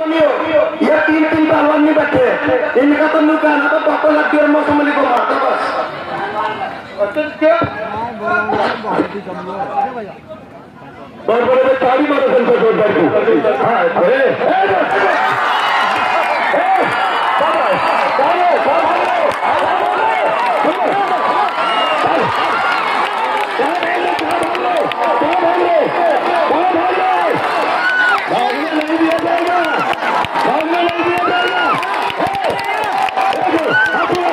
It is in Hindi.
ये तीन तीन पहलवान नहीं बैठे। इनका तो मुँह कहना तो पापा लगती और मौसम अली को मारता बस बड़े बड़े चारी मारे संसद हाँ। अरे Bravo!